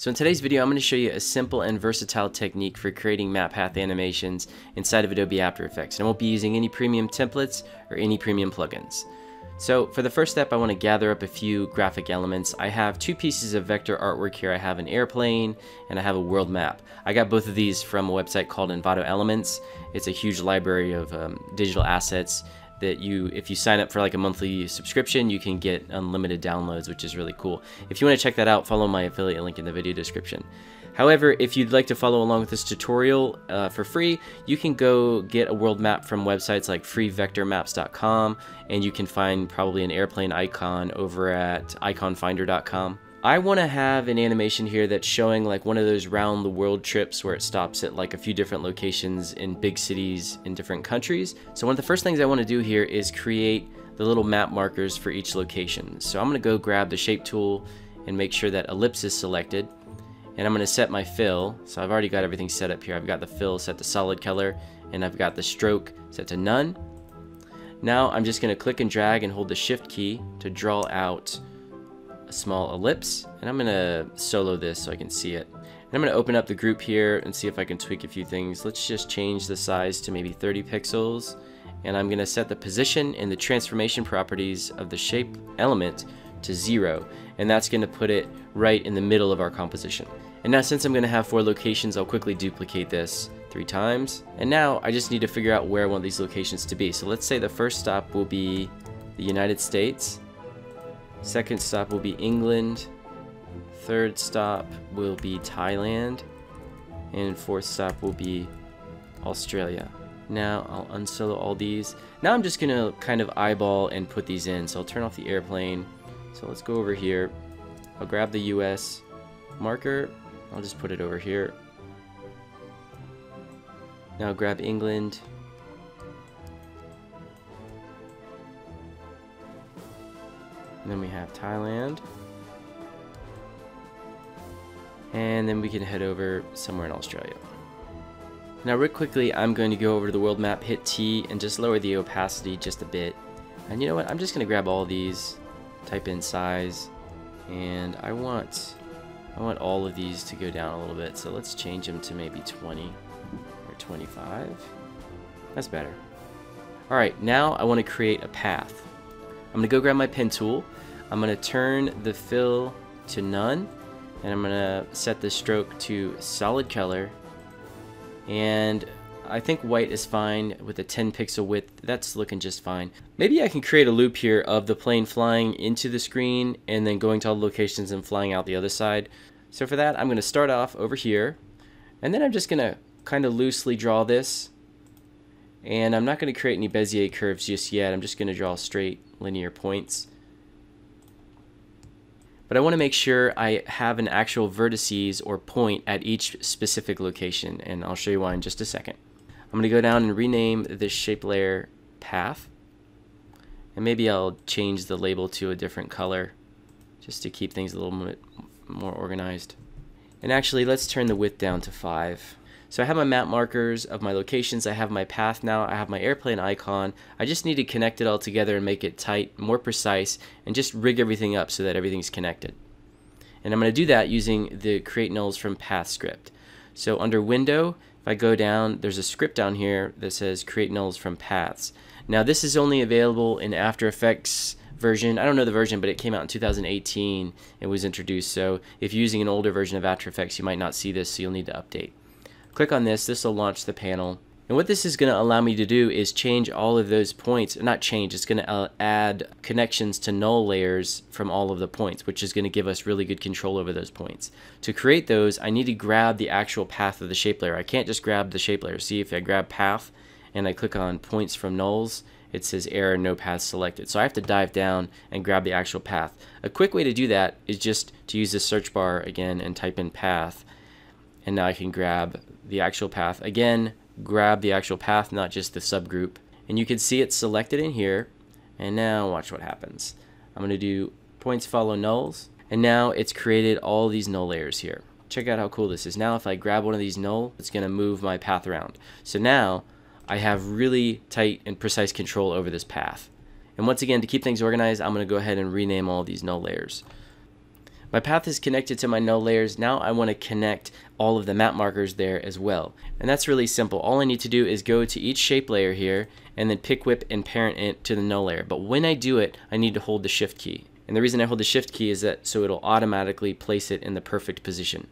So in today's video, I'm going to show you a simple and versatile technique for creating map path animations inside of Adobe After Effects. And I won't be using any premium templates or any premium plugins. So for the first step, I want to gather up a few graphic elements. I have two pieces of vector artwork here. I have an airplane and I have a world map. I got both of these from a website called Envato Elements. It's a huge library of um, digital assets that you if you sign up for like a monthly subscription you can get unlimited downloads which is really cool. If you want to check that out follow my affiliate link in the video description. However if you'd like to follow along with this tutorial uh, for free you can go get a world map from websites like freevectormaps.com and you can find probably an airplane icon over at iconfinder.com I want to have an animation here that's showing like one of those round the world trips where it stops at like a few different locations in big cities in different countries. So one of the first things I want to do here is create the little map markers for each location. So I'm going to go grab the shape tool and make sure that ellipse is selected. And I'm going to set my fill. So I've already got everything set up here. I've got the fill set to solid color and I've got the stroke set to none. Now I'm just going to click and drag and hold the shift key to draw out a small ellipse and I'm gonna solo this so I can see it. And I'm gonna open up the group here and see if I can tweak a few things. Let's just change the size to maybe 30 pixels and I'm gonna set the position and the transformation properties of the shape element to zero and that's gonna put it right in the middle of our composition. And now since I'm gonna have four locations I'll quickly duplicate this three times and now I just need to figure out where I want these locations to be. So let's say the first stop will be the United States Second stop will be England. Third stop will be Thailand. And fourth stop will be Australia. Now I'll unsolo all these. Now I'm just gonna kind of eyeball and put these in. So I'll turn off the airplane. So let's go over here. I'll grab the US marker. I'll just put it over here. Now grab England. And then we have Thailand. And then we can head over somewhere in Australia. Now real quickly, I'm going to go over to the world map, hit T, and just lower the opacity just a bit. And you know what, I'm just going to grab all these, type in size, and I want, I want all of these to go down a little bit. So let's change them to maybe 20 or 25. That's better. Alright, now I want to create a path. I'm going to go grab my pen tool. I'm going to turn the fill to none. And I'm going to set the stroke to solid color. And I think white is fine with a 10 pixel width. That's looking just fine. Maybe I can create a loop here of the plane flying into the screen and then going to all the locations and flying out the other side. So for that, I'm going to start off over here. And then I'm just going to kind of loosely draw this. And I'm not going to create any Bezier curves just yet. I'm just going to draw straight linear points. But I want to make sure I have an actual vertices or point at each specific location, and I'll show you why in just a second. I'm going to go down and rename this shape layer path. And maybe I'll change the label to a different color just to keep things a little bit more organized. And actually, let's turn the width down to 5. So I have my map markers of my locations, I have my path now, I have my airplane icon. I just need to connect it all together and make it tight, more precise, and just rig everything up so that everything's connected. And I'm going to do that using the create nulls from path script. So under window, if I go down, there's a script down here that says create nulls from paths. Now this is only available in After Effects version. I don't know the version, but it came out in 2018 It was introduced. So if you're using an older version of After Effects, you might not see this, so you'll need to update. Click on this, this will launch the panel. And what this is going to allow me to do is change all of those points, not change, it's going to uh, add connections to null layers from all of the points, which is going to give us really good control over those points. To create those, I need to grab the actual path of the shape layer. I can't just grab the shape layer. See, if I grab path and I click on points from nulls, it says error, no path selected. So I have to dive down and grab the actual path. A quick way to do that is just to use the search bar again and type in path. And now I can grab the actual path. Again, grab the actual path, not just the subgroup. And you can see it's selected in here. And now watch what happens. I'm going to do points follow nulls. And now it's created all these null layers here. Check out how cool this is. Now if I grab one of these null, it's going to move my path around. So now I have really tight and precise control over this path. And once again, to keep things organized, I'm going to go ahead and rename all these null layers. My path is connected to my null layers. Now I want to connect all of the map markers there as well. And that's really simple. All I need to do is go to each shape layer here and then pick whip and parent it to the null layer. But when I do it, I need to hold the shift key. And the reason I hold the shift key is that so it'll automatically place it in the perfect position.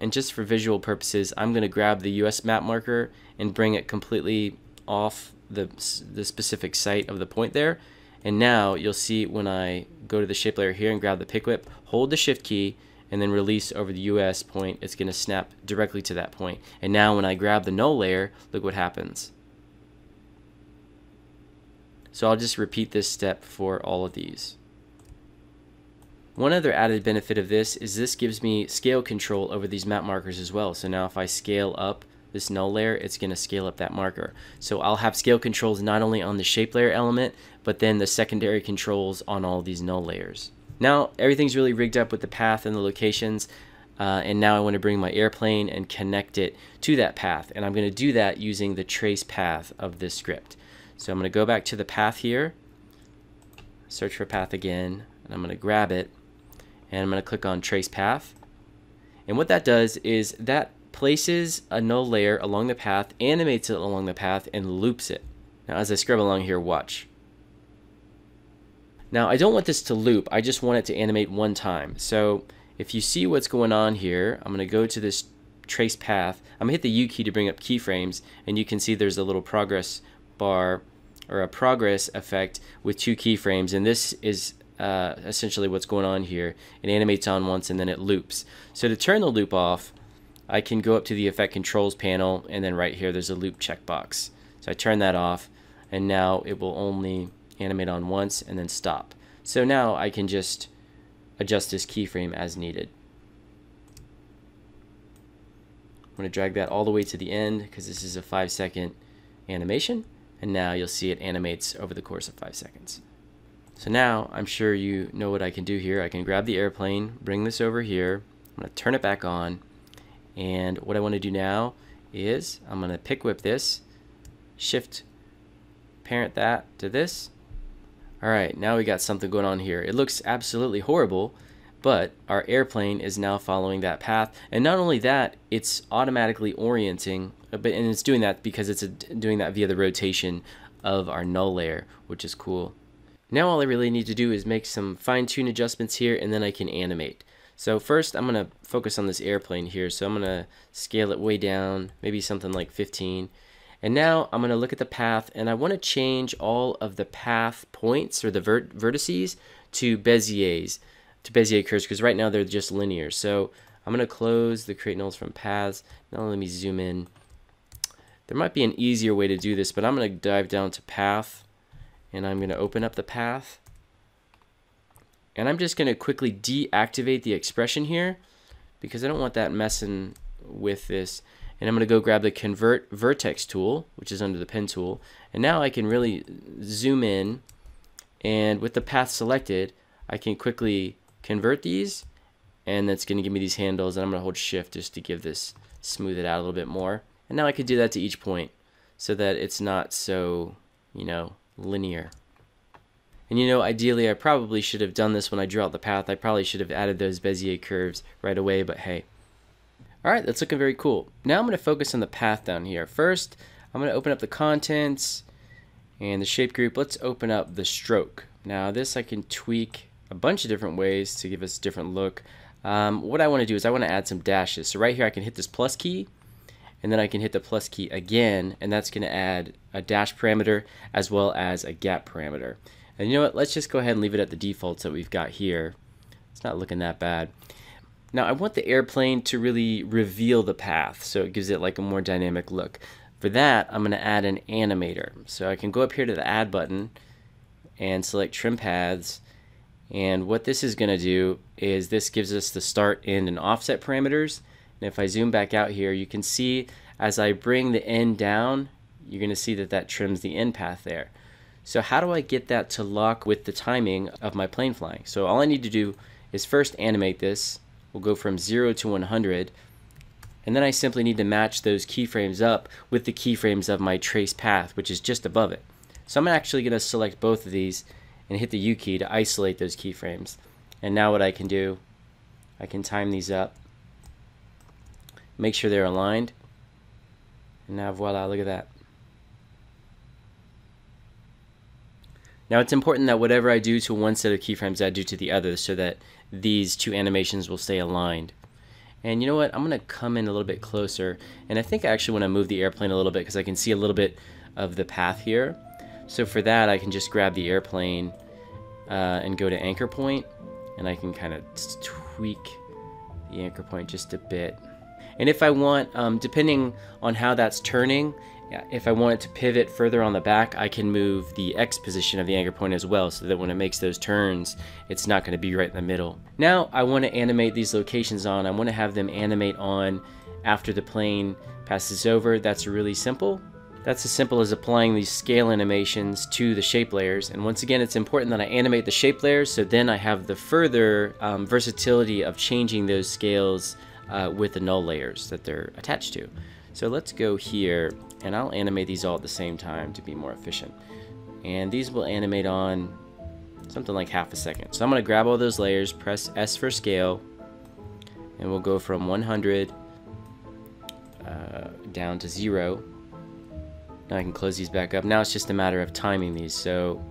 And just for visual purposes, I'm going to grab the US map marker and bring it completely off the, the specific site of the point there. And now you'll see when I go to the shape layer here and grab the pick whip, hold the shift key, and then release over the US point, it's going to snap directly to that point. And now when I grab the null layer, look what happens. So I'll just repeat this step for all of these. One other added benefit of this is this gives me scale control over these map markers as well. So now if I scale up this null layer, it's going to scale up that marker. So I'll have scale controls not only on the shape layer element, but then the secondary controls on all these null layers. Now everything's really rigged up with the path and the locations. Uh, and now I want to bring my airplane and connect it to that path. And I'm going to do that using the trace path of this script. So I'm going to go back to the path here, search for path again, and I'm going to grab it and I'm going to click on trace path. And what that does is that places a null layer along the path, animates it along the path, and loops it. Now as I scrub along here, watch. Now I don't want this to loop, I just want it to animate one time. So if you see what's going on here, I'm going to go to this trace path. I'm going to hit the U key to bring up keyframes, and you can see there's a little progress bar or a progress effect with two keyframes, and this is uh, essentially what's going on here. It animates on once and then it loops. So to turn the loop off, I can go up to the effect controls panel and then right here there's a loop checkbox. So I turn that off and now it will only animate on once and then stop. So now I can just adjust this keyframe as needed. I'm going to drag that all the way to the end because this is a five second animation and now you'll see it animates over the course of five seconds. So now I'm sure you know what I can do here. I can grab the airplane, bring this over here. I'm going to turn it back on. And what I want to do now is I'm going to pick whip this, shift parent that to this. All right, now we got something going on here. It looks absolutely horrible, but our airplane is now following that path. And not only that, it's automatically orienting, uh, but and it's doing that because it's a, doing that via the rotation of our null layer, which is cool. Now all I really need to do is make some fine-tune adjustments here and then I can animate. So first I'm going to focus on this airplane here. So I'm going to scale it way down, maybe something like 15. And now I'm going to look at the path and I want to change all of the path points or the vert vertices to Beziers, to Bezier curves because right now they're just linear. So I'm going to close the create nulls from paths. Now let me zoom in. There might be an easier way to do this, but I'm going to dive down to path and I'm going to open up the path. And I'm just going to quickly deactivate the expression here because I don't want that messing with this. And I'm going to go grab the convert vertex tool, which is under the pen tool. And now I can really zoom in and with the path selected, I can quickly convert these and that's going to give me these handles and I'm going to hold shift just to give this smooth it out a little bit more. And now I could do that to each point so that it's not so, you know, linear. And you know, ideally I probably should have done this when I drew out the path. I probably should have added those Bezier curves right away, but hey. Alright, that's looking very cool. Now I'm going to focus on the path down here. First, I'm going to open up the contents and the shape group. Let's open up the stroke. Now this I can tweak a bunch of different ways to give us a different look. Um, what I want to do is I want to add some dashes. So right here I can hit this plus key and then I can hit the plus key again and that's going to add a dash parameter as well as a gap parameter. And you know what, let's just go ahead and leave it at the defaults that we've got here. It's not looking that bad. Now I want the airplane to really reveal the path so it gives it like a more dynamic look. For that I'm going to add an animator. So I can go up here to the add button and select trim paths and what this is going to do is this gives us the start, end, and offset parameters and if I zoom back out here, you can see as I bring the end down, you're going to see that that trims the end path there. So how do I get that to lock with the timing of my plane flying? So all I need to do is first animate this. We'll go from 0 to 100. And then I simply need to match those keyframes up with the keyframes of my trace path, which is just above it. So I'm actually going to select both of these and hit the U key to isolate those keyframes. And now what I can do I can time these up. Make sure they're aligned. And now voila, look at that. Now it's important that whatever I do to one set of keyframes I do to the other so that these two animations will stay aligned. And you know what, I'm going to come in a little bit closer and I think I actually want to move the airplane a little bit because I can see a little bit of the path here. So for that I can just grab the airplane uh, and go to anchor point and I can kind of tweak the anchor point just a bit. And if I want, um, depending on how that's turning, if I want it to pivot further on the back, I can move the X position of the anchor point as well so that when it makes those turns, it's not going to be right in the middle. Now I want to animate these locations on. I want to have them animate on after the plane passes over. That's really simple. That's as simple as applying these scale animations to the shape layers. And once again, it's important that I animate the shape layers so then I have the further um, versatility of changing those scales uh, with the null layers that they're attached to. So let's go here and I'll animate these all at the same time to be more efficient. And these will animate on something like half a second. So I'm going to grab all those layers, press S for scale, and we'll go from 100 uh, down to 0. Now I can close these back up. Now it's just a matter of timing these. So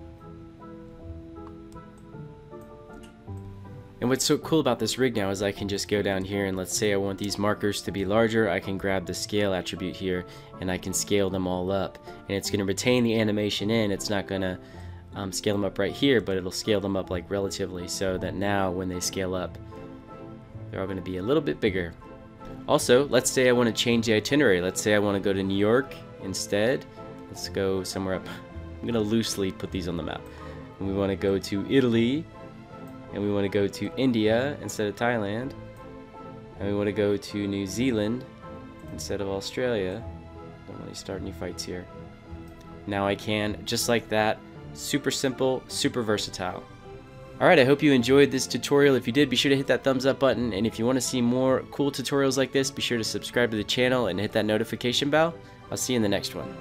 And what's so cool about this rig now is I can just go down here and let's say I want these markers to be larger, I can grab the scale attribute here and I can scale them all up. And it's going to retain the animation in, it's not going to um, scale them up right here, but it'll scale them up like relatively so that now when they scale up, they're all going to be a little bit bigger. Also, let's say I want to change the itinerary. Let's say I want to go to New York instead. Let's go somewhere up. I'm going to loosely put these on the map. And we want to go to Italy and we want to go to India instead of Thailand and we want to go to New Zealand instead of Australia don't really start any fights here now I can just like that super simple super versatile Alright, I hope you enjoyed this tutorial. If you did, be sure to hit that thumbs up button. And if you want to see more cool tutorials like this, be sure to subscribe to the channel and hit that notification bell. I'll see you in the next one.